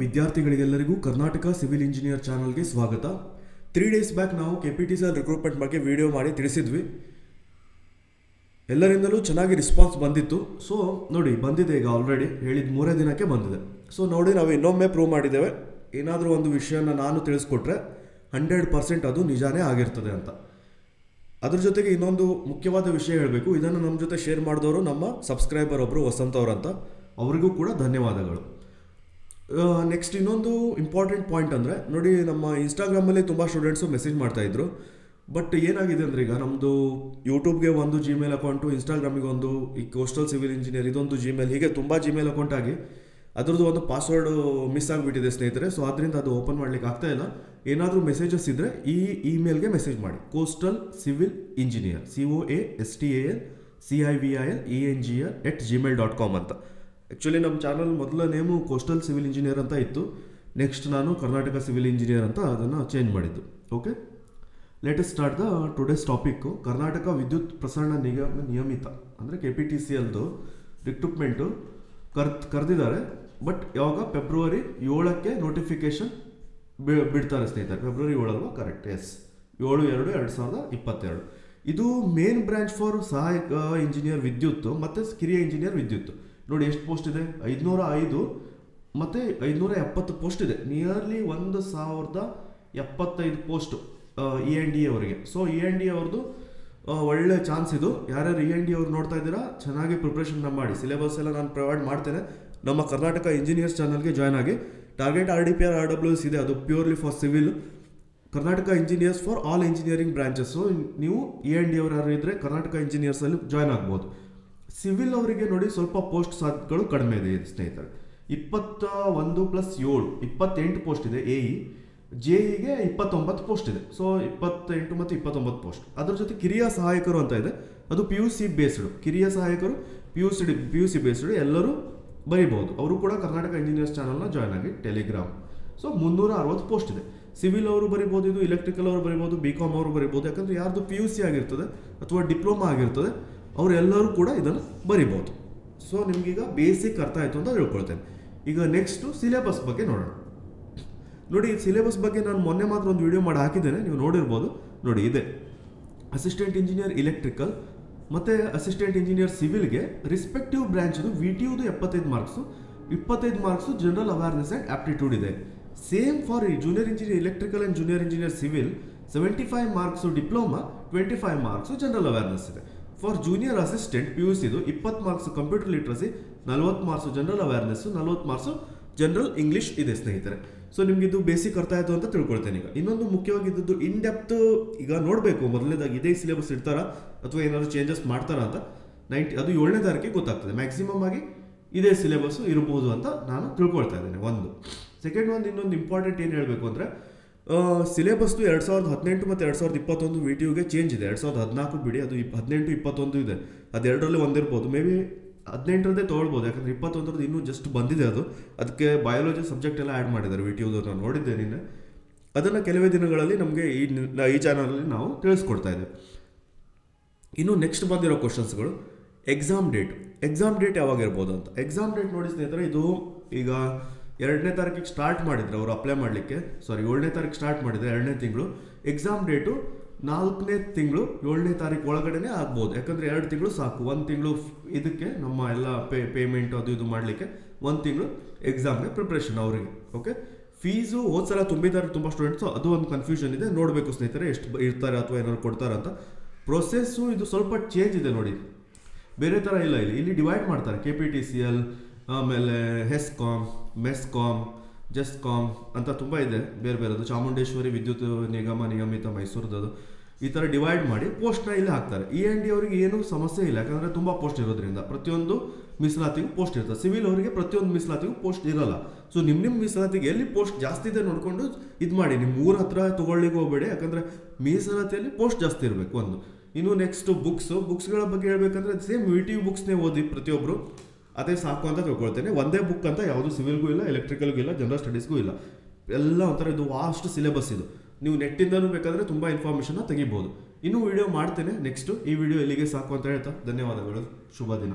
ವಿದ್ಯಾರ್ಥಿಗಳಿಗೆಲ್ಲರಿಗೂ Karnataka civil engineer ಚಾನಲ್ಗೆ ಸ್ವಾಗತ. Three days back ನಾವು K P T C L recruitment ಬಗ್ಗೆ ವಿಡಿಯೋ ಮಾಡಿ ತಿಳಿಸಿದ್ವಿ. ಎಲ್ಲರಿಂದಲೂ ಚೆನ್ನಾಗಿ ರಿಸ್ಪಾನ್ಸ್ ಬಂದಿತ್ತು. ಸೊ ನೋಡಿ, ಬಂದಿದೆ ಈಗ ಆಲ್ರೆಡಿ ಹೇಳಿದ ಮೂರೇ ದಿನಕ್ಕೆ ಬಂದಿದೆ. ಸೊ ನೋಡಿ, ನಾವು ಇನ್ನೊಮ್ಮೆ ಪ್ರೂವ್ ಮಾಡಿದ್ದೇವೆ. ಏನಾದರೂ ಒಂದು ವಿಷಯನ ನಾನು ತಿಳಿಸ್ಕೊಟ್ರೆ ಹಂಡ್ರೆಡ್ ಪರ್ಸೆಂಟ್ ಅದು ನಿಜಾನೇ ಆಗಿರ್ತದೆ ಅಂತ. ಅದ್ರ ಜೊತೆಗೆ ಇನ್ನೊಂದು ಮುಖ್ಯವಾದ ವಿಷಯ ಹೇಳಬೇಕು. ಇದನ್ನು ನಮ್ಮ ಜೊತೆ ಶೇರ್ ಮಾಡಿದವರು ನಮ್ಮ ಸಬ್ಸ್ಕ್ರೈಬರ್ ಒಬ್ಬರು ವಸಂತ ಅವರಂತ ಅವರಿಗೂ ಕೂಡ ಧನ್ಯವಾದಗಳು. ನೆಕ್ಸ್ಟ್ ಇನ್ನೊಂದು ಇಂಪಾರ್ಟೆಂಟ್ ಪಾಯಿಂಟ್ ಅಂದರೆ, ನೋಡಿ ನಮ್ಮ ಇನ್ಸ್ಟಾಗ್ರಾಮಲ್ಲಿ ತುಂಬ ಸ್ಟೂಡೆಂಟ್ಸು ಮೆಸೇಜ್ ಮಾಡ್ತಾಯಿದ್ರು ಬಟ್ ಏನಾಗಿದೆ ಅಂದರೆ ಈಗ ನಮ್ಮದು ಯೂಟ್ಯೂಬ್ಗೆ ಒಂದು ಜಿಮೇಲ್ ಅಕೌಂಟು ಇನ್ಸ್ಟಾಗ್ರಾಮಿಗೆ ಒಂದು, ಈ ಕೋಸ್ಟಲ್ ಸಿವಿಲ್ ಇಂಜಿನಿಯರ್ ಇದೊಂದು ಜಿಮೇಲ್ ಹೀಗೆ ತುಂಬ ಜಿಮೇಲ್ ಅಕೌಂಟ್ ಆಗಿ ಅದರದ್ದು ಒಂದು ಪಾಸ್ವರ್ಡ್ ಮಿಸ್ ಆಗಿಬಿಟ್ಟಿದೆ ಸ್ನೇಹಿತರೆ. ಸೊ ಅದರಿಂದ ಅದು ಓಪನ್ ಮಾಡ್ಲಿಕ್ಕೆ ಆಗ್ತಾ ಇಲ್ಲ. ಏನಾದರೂ ಮೆಸೇಜಸ್ ಇದ್ದರೆ ಈ ಇಮೇಲ್ಗೆ ಮೆಸೇಜ್ ಮಾಡಿ. Coastal civil engineer C O A S T A L C I V I L E N G R at Gmail dot com ಅಂತ. ಆ್ಯಕ್ಚುಲಿ ನಮ್ಮ ಚಾನಲ್ ಮೊದಲ ನೇಮು ಕೋಸ್ಟಲ್ ಸಿವಿಲ್ ಇಂಜಿನಿಯರ್ ಅಂತ ಇತ್ತು. Next ನಾನು Karnataka civil engineer ಅಂತ ಅದನ್ನು change ಮಾಡಿದ್ದು. Okay latest start the today's topic Karnataka ವಿದ್ಯುತ್ ಪ್ರಸರಣ ನಿಗಮ ನಿಯಮಿತ ಅಂದರೆ ಕೆ ಪಿ ಟಿ ಸಿ ಎಲ್ದು ರಿಕ್ರೂಟ್ಮೆಂಟು ಕರ್ ಕರೆದಿದ್ದಾರೆ. ಬಟ್ ಯಾವಾಗ? ಫೆಬ್ರವರಿ ಏಳಕ್ಕೆ ನೋಟಿಫಿಕೇಶನ್ ಬಿಡ್ತಾರೆ ಸ್ನೇಹಿತರೆ. ಫೆಬ್ರವರಿ ಏಳಲ್ವಾ ಕರೆಕ್ಟ್ ಎಸ್ ಏಳು, ಎರಡು ಎರಡು ಸಾವಿರದ ಇಪ್ಪತ್ತೆರಡು. ಇದು ಮೇನ್ ಬ್ರಾಂಚ್ ಫಾರ್ ಸಹಾಯಕ ಇಂಜಿನಿಯರ್ ವಿದ್ಯುತ್ ಮತ್ತು ಕಿರಿಯ ಇಂಜಿನಿಯರ್ ವಿದ್ಯುತ್. ನೋಡಿ ಎಷ್ಟು ಪೋಸ್ಟ್ ಇದೆ? ಐದುನೂರ ಐದು ಮತ್ತು ಐದುನೂರ ಎಪ್ಪತ್ತು ಪೋಸ್ಟ್ ಇದೆ. ನಿಯರ್ಲಿ ಒಂದು ಸಾವಿರದ ಎಪ್ಪತ್ತೈದು ಪೋಸ್ಟು ಇ ಎನ್ ಡಿ ಅವರಿಗೆ. ಸೊ ಇ ಎನ್ ಡಿ ಅವ್ರದ್ದು ಒಳ್ಳೆ ಚಾನ್ಸ್ ಇದು. ಯಾರ್ಯಾರು ಇ ಎನ್ ಡಿ ಅವ್ರು ನೋಡ್ತಾ ಇದ್ದೀರಾ, ಚೆನ್ನಾಗಿ ಪ್ರಿಪ್ರೇಷನ್ನ ಮಾಡಿ. ಸಿಲೆಬಸ್ ಎಲ್ಲ ನಾನು ಪ್ರೊವೈಡ್ ಮಾಡ್ತೇನೆ. ನಮ್ಮ ಕರ್ನಾಟಕ ಇಂಜಿನಿಯರ್ಸ್ ಚಾನಲ್ಗೆ ಜಾಯ್ನ್ ಆಗಿ. Target R D P R R W S ಇದೆ. ಅದು purely for civil Karnataka engineers for all engineering branches ನೀವು ಇ ಎನ್ ಡಿ ಅವ್ರು ಯಾರು ಇದ್ದರೆ ಕರ್ನಾಟಕ ಇಂಜಿನಿಯರ್ಸಲ್ಲಿ ಜಾಯ್ನ್ ಆಗ್ಬೋದು. ಸಿವಿಲ್ ಅವರಿಗೆ ನೋಡಿ ಸ್ವಲ್ಪ ಪೋಸ್ಟ್ ಸಾಧ್ಯಗಳು ಕಡಿಮೆ ಇದೆ, ಸ್ನೇಹಿತರೆ. ಇಪ್ಪತ್ತ ಒಂದು ಪ್ಲಸ್ ಏಳು, ಇಪ್ಪತ್ತೆಂಟು ಪೋಸ್ಟ್ ಇದೆ, ಎ ಇ. ಜೆ ಇಗೆ ಇಪ್ಪತ್ತೊಂಬತ್ತು ಪೋಸ್ಟ್ ಇದೆ. ಸೊ ಇಪ್ಪತ್ತೆಂಟು ಮತ್ತು ಇಪ್ಪತ್ತೊಂಬತ್ತು ಪೋಸ್ಟ್. ಅದ್ರ ಜೊತೆ ಕಿರಿಯ ಸಹಾಯಕರು ಅಂತ ಇದೆ. ಅದು ಪಿ ಯು ಸಿ ಬೇಸ್ಡ್. ಕಿರಿಯ ಸಹಾಯಕರು, P U C D P U C based ಎಲ್ಲರೂ ಬರೀಬಹುದು. ಅವರು ಕೂಡ ಕರ್ನಾಟಕ ಇಂಜಿನಿಯರ್ಸ್ ಚಾನಲ್ನ ಜಾಯ್ನ್ ಆಗಿ ಟೆಲಿಗ್ರಾಮ್. ಸೊ ಮುನ್ನೂರ ಅರವತ್ತು ಪೋಸ್ಟ್ ಇದೆ. ಸಿವಿಲ್ ಅವರು ಬರಿಬೋದು ಇದು ಎಲೆಕ್ಟ್ರಿಕಲ್ ಅವರು ಬರಿಬೋದು ಬಿ ಕಾಮ್ ಅವರು ಬರಿಬೋದು ಯಾಕಂದರೆ ಯಾರ್ದು ಪಿ ಯು ಸಿ ಆಗಿರ್ತದೆ ಅಥವಾ ಡಿಪ್ಲೊಮಾ ಆಗಿರ್ತದೆ ಅವರೆಲ್ಲರೂ ಕೂಡ ಇದನ್ನು ಬರಿಬೋದು. ಸೊ ನಿಮಗೀಗ ಬೇಸಿಕ್ ಅರ್ಥ ಆಯಿತು ಅಂತ ಹೇಳ್ಕೊಳ್ತೇನೆ ಈಗ ನೆಕ್ಸ್ಟು ಸಿಲೆಬಸ್ ಬಗ್ಗೆ ನೋಡೋಣ. ನೋಡಿ ಸಿಲೆಬಸ್ ಬಗ್ಗೆ ನಾನು ಮೊನ್ನೆ ಮಾತ್ರ ಒಂದು ವಿಡಿಯೋ ಮಾಡಿ ಹಾಕಿದ್ದೇನೆ, ನೀವು ನೋಡಿರ್ಬೋದು. ನೋಡಿ, ಇದೆ. ಅಸಿಸ್ಟೆಂಟ್ ಇಂಜಿನಿಯರ್ ಇಲೆಕ್ಟ್ರಿಕಲ್ ಮತ್ತು ಅಸಿಸ್ಟೆಂಟ್ ಇಂಜಿನಿಯರ್ ಸಿವಿಲ್ಗೆ ರಿಸ್ಪೆಕ್ಟಿವ್ ಬ್ರ್ಯಾಂಚದು ವಿ ಟಿ ಯುದು ಎಪ್ಪತ್ತೈದು ಮಾರ್ಕ್ಸು ಇಪ್ಪತ್ತೈದು marks general awareness and aptitude ಇದೆ. Same for junior engineer electrical and junior engineer civil seventy five marks diploma twenty five marks general awareness ಇದೆ. For junior assistant P U ಸಿದು ಇಪ್ಪತ್ತು marks computer literacy ನಲ್ವತ್ತು marks general awareness ನಲ್ವತ್ತು marks general English ಇದೆ, ಸ್ನೇಹಿತರೆ. So ನಿಮ್ಗೆ ಇದು basic ಅರ್ಥ ಆಯಿತು ಅಂತ ತಿಳ್ಕೊಳ್ತೇನೆ ಈಗ. ಇನ್ನೊಂದು ಮುಖ್ಯವಾಗಿದ್ದು ಇನ್ ಡೆಪ್ತ್ ಈಗ ನೋಡಬೇಕು. ಮೊದಲನೇದಾಗಿ ಇದೇ ಸಿಲೆಬಸ್ ಇಡ್ತಾರಾ ಅಥವಾ ಏನಾದ್ರು ಚೇಂಜಸ್ ಮಾಡ್ತಾರಾ ಅಂತ. ನೈಂಟಿ ಅದು ಏಳನೇ ತಾರೀಕಿಗೆ ಗೊತ್ತಾಗ್ತದೆ. ಮ್ಯಾಕ್ಸಿಮಮ್ ಆಗಿ ಇದೇ ಸಿಲೆಬಸ್ಸು ಇರಬಹುದು ಅಂತ ನಾನು ತಿಳ್ಕೊಳ್ತಾ ಇದ್ದೇನೆ. ಒಂದು. ಸೆಕೆಂಡ್ ಒಂದು ಇನ್ನೊಂದು ಇಂಪಾರ್ಟೆಂಟ್ ಏನು ಹೇಳಬೇಕು ಅಂದರೆ ಸಿಲೆಬಸ್ದು ಎರಡು ಸಾವಿರದ ಹದಿನೆಂಟು ಮತ್ತು ಎರಡು ಸಾವಿರದ ಇಪ್ಪತ್ತೊಂದು ವಿ ಚೇಂಜ್ ಇದೆ. ಎರಡು ಸಾವಿರದ ಹದಿನಾಲ್ಕು ಬಿಡಿ, ಅದು ಇಪ್, ಹದಿನೆಂಟು, ಇಪ್ಪತ್ತೊಂದು ಇದೆ. ಅದೆರಡರಲ್ಲಿ ಒಂದಿರ್ಬೋದು. ಮೇ ಬಿ ಹದಿನೆಂಟರದ್ದೇ ತೊಗೊಳ್ಬೋದು. ಯಾಕಂದರೆ ಇಪ್ಪತ್ತೊಂದರದ್ದು ಇನ್ನೂ ಜಸ್ಟ್ ಬಂದಿದೆ ಅದು. ಅದಕ್ಕೆ ಬಯಾಲಜಿ ಸಬ್ಜೆಕ್ಟ್ ಎಲ್ಲ ಆ್ಯಡ್ ಮಾಡಿದ್ದಾರೆ ವಿ ಟಿ ಯುದು ನಾನು ನೋಡಿದ್ದೆ ನಿನ್ನೆ. ಅದನ್ನು ಕೆಲವೇ ದಿನಗಳಲ್ಲಿ ನಮಗೆ ಈ ಈ ಚಾನಲಲ್ಲಿ ನಾವು ತಿಳಿಸ್ಕೊಡ್ತಾ ಇದ್ದೇವೆ. ಇನ್ನು ನೆಕ್ಸ್ಟ್ ಬಂದಿರೋ ಕ್ವಶನ್ಸ್ಗಳು ಎಕ್ಸಾಮ್ ಡೇಟ್ ಎಕ್ಸಾಮ್ ಡೇಟ್ ಯಾವಾಗ ಇರ್ಬೋದು ಅಂತ. ಎಕ್ಸಾಮ್ ಡೇಟ್ ನೋಡಿ ಸ್ನೇಹಿತರೆ, ಇದು ಈಗ ಎರಡನೇ ತಾರೀಕಿಗೆ ಸ್ಟಾರ್ಟ್ ಮಾಡಿದ್ರು ಅವರು ಅಪ್ಲೈ ಮಾಡಲಿಕ್ಕೆ. ಸಾರಿ ಏಳನೇ ತಾರೀಕು ಸ್ಟಾರ್ಟ್ ಮಾಡಿದರೆ, ಎರಡನೇ ತಿಂಗಳು. ಎಕ್ಸಾಮ್ ಡೇಟು ನಾಲ್ಕನೇ ತಿಂಗಳು, ಏಳನೇ ತಾರೀಕು ಒಳಗಡೆನೇ ಆಗ್ಬೋದು. ಯಾಕಂದರೆ ಎರಡು ತಿಂಗಳು ಸಾಕು. ಒಂದು ತಿಂಗಳು ಇದಕ್ಕೆ ನಮ್ಮ ಎಲ್ಲ ಪೇ ಪೇಮೆಂಟ್ ಅದು ಇದು ಮಾಡಲಿಕ್ಕೆ ಒಂದು ತಿಂಗಳು ಎಕ್ಸಾಮ್ಗೆ ಪ್ರಿಪ್ರೇಷನ್ ಅವರಿಗೆ ಓಕೆ ಫೀಸು ಹೋದ ಸಲ ತುಂಬಿದ್ದಾರೆ ತುಂಬ ಸ್ಟೂಡೆಂಟ್ಸು ಅದು ಒಂದು ಕನ್ಫ್ಯೂಷನ್ ಇದೆ. ನೋಡಬೇಕು ಸ್ನೇಹಿತರೆ, ಎಷ್ಟು ಇರ್ತಾರೆ ಅಥವಾ ಏನಾದ್ರು ಕೊಡ್ತಾರೆ ಅಂತ. ಪ್ರೊಸೆಸ್ಸು ಇದು ಸ್ವಲ್ಪ ಚೇಂಜ್ ಇದೆ ನೋಡಿ. ಬೇರೆ ಥರ ಇಲ್ಲ ಇಲ್ಲಿ. ಇಲ್ಲಿ ಡಿವೈಡ್ ಮಾಡ್ತಾರೆ K P T C L ಆಮೇಲೆ ಹೆಸ್ಕಾಮ್ ಮೆಸ್ಕಾಮ್ ಜೆಸ್ಕಾಮ್ ಅಂತ ತುಂಬ ಇದೆ. ಬೇರೆ ಬೇರೆದು. ಚಾಮುಂಡೇಶ್ವರಿ ವಿದ್ಯುತ್ ನಿಗಮ ನಿಯಮಿತ ಮೈಸೂರದ್ದು. ಈ ಥರ ಡಿವೈಡ್ ಮಾಡಿ ಪೋಸ್ಟ್ನ ಇಲ್ಲಿ ಹಾಕ್ತಾರೆ. ಇ ಎನ್ ಡಿ ಅವರಿಗೆ ಏನೂ ಸಮಸ್ಯೆ ಇಲ್ಲ. ಯಾಕಂದರೆ ತುಂಬ ಪೋಸ್ಟ್ ಇರೋದ್ರಿಂದ. ಪ್ರತಿಯೊಂದು ಮೀಸಲಾತಿಗೂ ಪೋಸ್ಟ್ ಇರ್ತದೆ. ಸಿವಿಲ್ ಅವರಿಗೆ ಪ್ರತಿಯೊಂದು ಮೀಸಲಾತಿಗೂ ಪೋಸ್ಟ್ ಇರಲ್ಲ. ಸೊ ನಿಮ್ಮ ನಿಮ್ಮ ಮೀಸಲಾತಿಗೆ ಎಲ್ಲಿ ಪೋಸ್ಟ್ ಜಾಸ್ತಿ ಇದೆ ನೋಡಿಕೊಂಡು ಇದು ಮಾಡಿ. ನಿಮ್ಮ ಊರ ಹತ್ರ ತೊಗೊಳ್ಳಿಕ್ಕೆ ಹೋಗಬೇಡಿ. ಯಾಕಂದರೆ ಮೀಸಲಾತಿಯಲ್ಲಿ ಪೋಸ್ಟ್ ಜಾಸ್ತಿ ಇರಬೇಕು ಒಂದು. ಇನ್ನು ನೆಕ್ಸ್ಟು ಬುಕ್ಸು ಬುಕ್ಸ್ಗಳ ಬಗ್ಗೆ ಹೇಳಬೇಕಂದ್ರೆ ಸೇಮ್ ವಿ ಟಿ ಬುಕ್ಸ್ನೇ ಓದಿ ಪ್ರತಿಯೊಬ್ಬರು ಅದೇ ಸಾಕು ಅಂತ ತಿಳ್ಕೊಳ್ತೇನೆ. ಒಂದೇ ಬುಕ್ ಅಂತ ಯಾವುದು ಸಿವಿಲ್ಗೂ ಇಲ್ಲ ಎಲೆಕ್ಟ್ರಿಕಲ್ಗೂ ಇಲ್ಲ ಜನರಲ್ ಸ್ಟಡೀಸ್ಗೂ ಇಲ್ಲ. ಎಲ್ಲ ಒಂಥರ ಇದು ವಾಸ್ಟ್ ಸಿಲೆಬಸ್ ಇದು. ನೀವು ನೆಟ್ಟಿಂದನೂ ಬೇಕಾದರೆ ತುಂಬ ಇನ್ಫಾರ್ಮೇಷನ್ನ ತೆಗಿಬೋದು. ಇನ್ನೂ ವಿಡಿಯೋ ಮಾಡ್ತೇನೆ ನೆಕ್ಸ್ಟು ಈ ವಿಡಿಯೋ ಇಲ್ಲಿಗೆ ಸಾಕು ಅಂತ ಹೇಳ್ತಾ. ಧನ್ಯವಾದಗಳು. ಶುಭ ದಿನ.